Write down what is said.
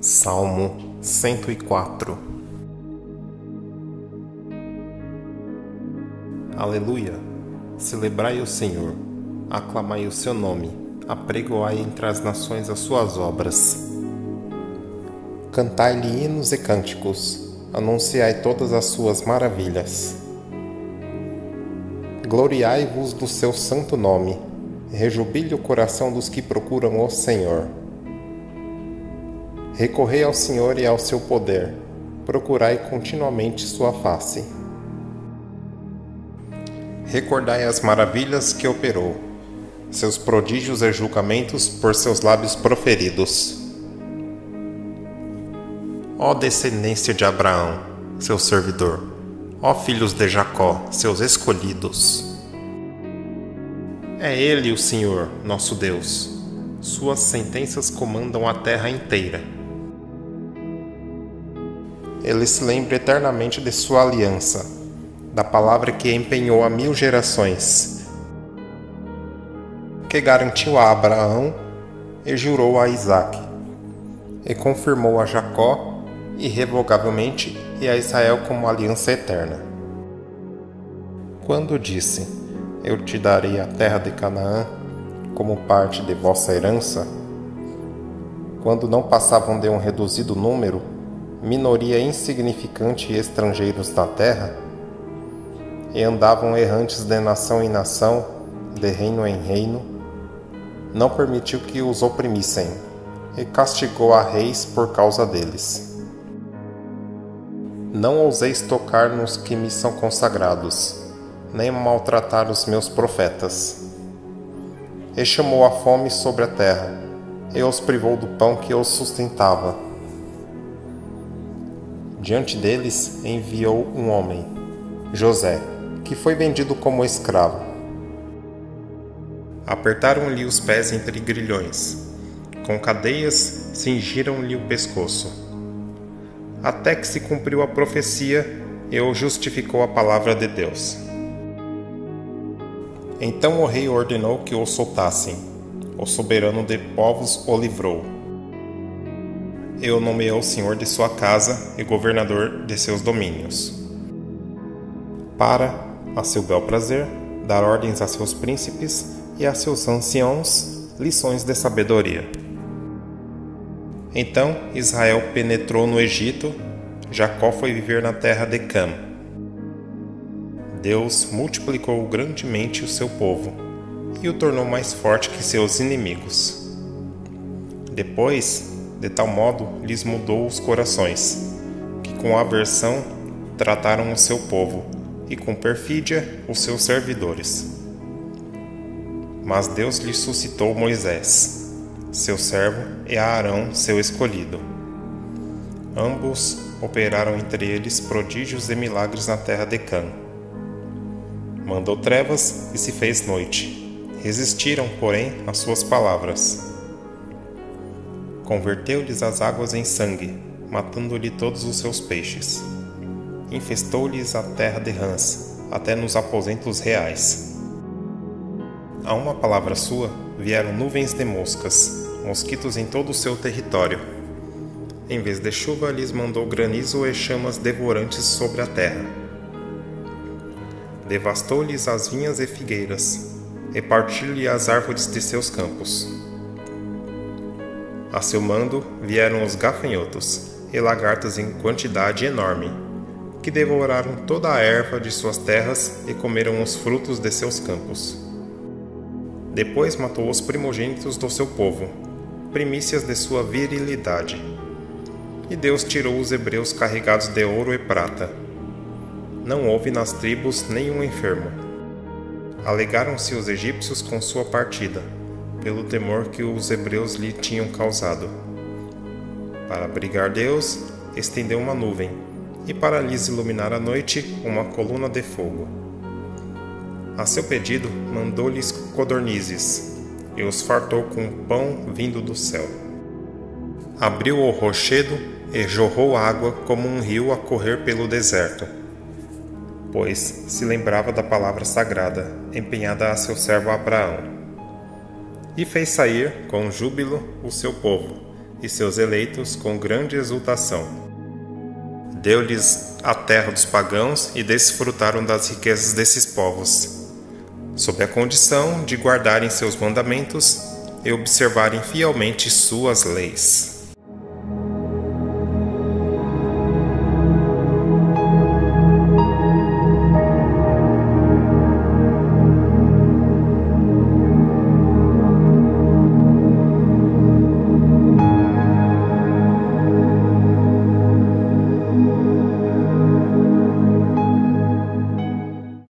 Salmo 104 Aleluia! Celebrai o Senhor, aclamai o seu nome, apregoai entre as nações as suas obras. Cantai-lhe hinos e cânticos, anunciai todas as suas maravilhas. Gloriai-vos do seu santo nome, rejubile o coração dos que procuram o Senhor. Recorrei ao Senhor e ao seu poder, procurai continuamente sua face. Recordai as maravilhas que operou, seus prodígios e julgamentos por seus lábios proferidos. Ó descendência de Abraão, seu servidor, ó filhos de Jacó, seus escolhidos. É Ele o Senhor, nosso Deus. Suas sentenças comandam a terra inteira ele se lembra eternamente de sua aliança, da palavra que empenhou a mil gerações, que garantiu a Abraão e jurou a Isaque, e confirmou a Jacó irrevogavelmente e a Israel como aliança eterna. Quando disse: Eu te darei a terra de Canaã como parte de vossa herança, quando não passavam de um reduzido número, minoria insignificante e estrangeiros na terra, e andavam errantes de nação em nação, de reino em reino, não permitiu que os oprimissem, e castigou a reis por causa deles. Não ouseis tocar nos que me são consagrados, nem maltratar os meus profetas. E chamou a fome sobre a terra, e os privou do pão que os sustentava Diante deles enviou um homem, José, que foi vendido como escravo. Apertaram-lhe os pés entre grilhões, com cadeias cingiram-lhe o pescoço. Até que se cumpriu a profecia e o justificou a palavra de Deus. Então o rei ordenou que o soltassem. O soberano de povos o livrou e o nomeou senhor de sua casa e governador de seus domínios. Para, a seu bel prazer, dar ordens a seus príncipes e a seus anciãos lições de sabedoria. Então Israel penetrou no Egito, Jacó foi viver na terra de Cam. Deus multiplicou grandemente o seu povo e o tornou mais forte que seus inimigos. Depois de tal modo lhes mudou os corações, que com aversão trataram o seu povo, e com perfídia os seus servidores. Mas Deus lhe suscitou Moisés, seu servo, e Arão, seu escolhido. Ambos operaram entre eles prodígios e milagres na terra de Cã. Mandou trevas e se fez noite. Resistiram, porém, às suas palavras Converteu-lhes as águas em sangue, matando-lhe todos os seus peixes. Infestou-lhes a terra de rãs, até nos aposentos reais. A uma palavra sua vieram nuvens de moscas, mosquitos em todo o seu território. Em vez de chuva, lhes mandou granizo e chamas devorantes sobre a terra. Devastou-lhes as vinhas e figueiras, e partiu-lhe as árvores de seus campos a seu mando vieram os gafanhotos e lagartas em quantidade enorme, que devoraram toda a erva de suas terras e comeram os frutos de seus campos. Depois matou os primogênitos do seu povo, primícias de sua virilidade. E Deus tirou os hebreus carregados de ouro e prata. Não houve nas tribos nenhum enfermo. Alegaram-se os egípcios com sua partida pelo temor que os hebreus lhe tinham causado. Para abrigar Deus, estendeu uma nuvem, e para lhes iluminar a noite, uma coluna de fogo. A seu pedido, mandou-lhes codornizes, e os fartou com pão vindo do céu. Abriu o rochedo e jorrou água como um rio a correr pelo deserto, pois se lembrava da palavra sagrada, empenhada a seu servo Abraão e fez sair com júbilo o seu povo, e seus eleitos com grande exultação. Deu-lhes a terra dos pagãos e desfrutaram das riquezas desses povos, sob a condição de guardarem seus mandamentos e observarem fielmente suas leis.